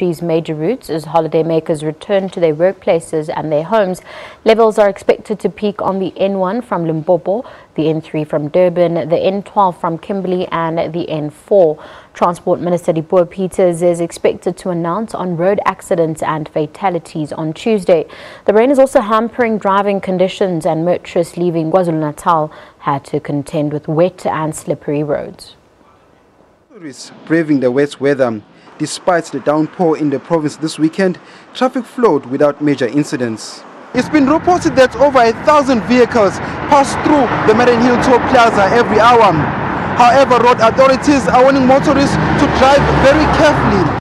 country's major routes as holidaymakers return to their workplaces and their homes. Levels are expected to peak on the N1 from Limpopo, the N3 from Durban, the N12 from Kimberley and the N4. Transport Minister Dipuo Peters is expected to announce on road accidents and fatalities on Tuesday. The rain is also hampering driving conditions and motorists leaving KwaZulu-Natal had to contend with wet and slippery roads. Braving the wet weather. Despite the downpour in the province this weekend, traffic flowed without major incidents. It's been reported that over a thousand vehicles pass through the Mariannhill Toll Plaza every hour. However, road authorities are warning motorists to drive very carefully.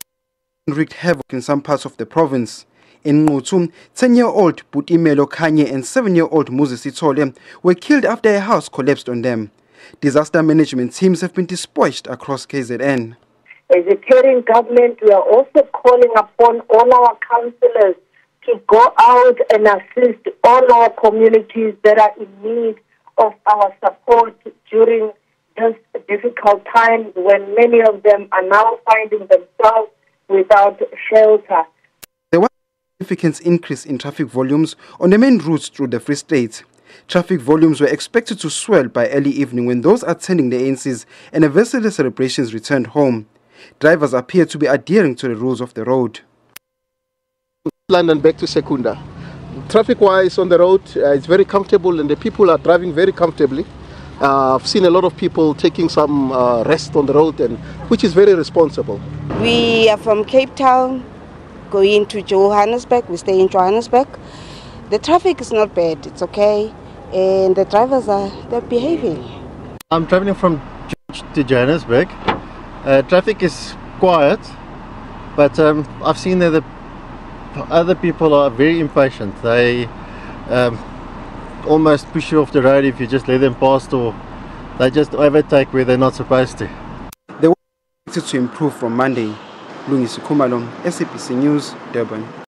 Wreaked havoc in some parts of the province. In Nqutu, 10-year-old Putimelo Kanye and 7-year-old Moses Itole were killed after a house collapsed on them. Disaster management teams have been dispatched across KZN. As a caring government, we are also calling upon all our councillors to go out and assist all our communities that are in need of our support during this difficult times when many of them are now finding themselves without shelter. There was a significant increase in traffic volumes on the main routes through the Free State. Traffic volumes were expected to swell by early evening when those attending the ANC's anniversary celebrations returned home. Drivers appear to be adhering to the rules of the road. London back to Secunda. Traffic wise on the road, uh, it's very comfortable and the people are driving very comfortably. Uh, I've seen a lot of people taking some uh, rest on the road, and which is very responsible. We are from Cape Town, going to Johannesburg. We stay in Johannesburg. The traffic is not bad; it's okay, and the drivers are they're behaving. I'm traveling from to Johannesburg. Uh, traffic is quiet, but um, I've seen that the other people are very impatient. They um, almost push you off the road if you just let them past, or they just overtake where they're not supposed to. Were expected to improve from Monday. Lungisi Kumalo, SABC News, Durban.